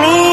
me